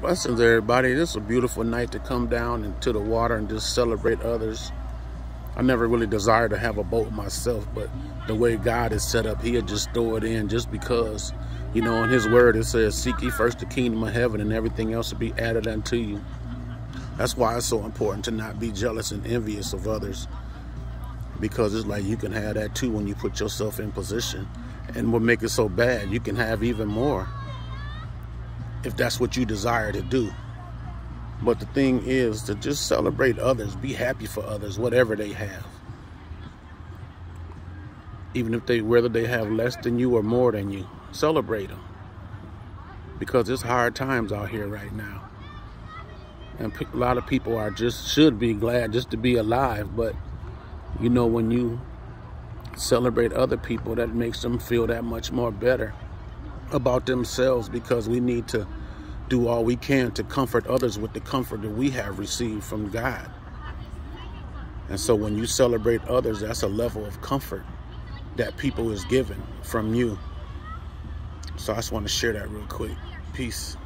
Blessings, everybody. This is a beautiful night to come down into the water and just celebrate others. I never really desired to have a boat myself, but the way God is set up, He'll just throw it in just because, you know, in His Word it says, Seek ye first the kingdom of heaven, and everything else will be added unto you. That's why it's so important to not be jealous and envious of others, because it's like you can have that too when you put yourself in position. And what make it so bad, you can have even more if that's what you desire to do. But the thing is to just celebrate others, be happy for others, whatever they have. Even if they, whether they have less than you or more than you, celebrate them. Because it's hard times out here right now. And a lot of people are just, should be glad just to be alive. But, you know, when you celebrate other people, that makes them feel that much more better about themselves because we need to do all we can to comfort others with the comfort that we have received from God. And so when you celebrate others, that's a level of comfort that people is given from you. So I just want to share that real quick. Peace.